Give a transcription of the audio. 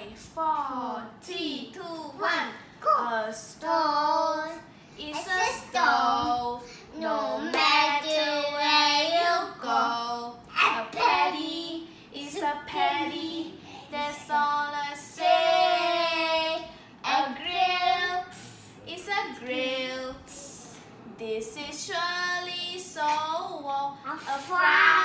Five, four, three, two, one. Go. A stove is a stove, no matter where you go. A patty is a patty, that's all I say. A grill is a grill. This is surely so warm. A fry.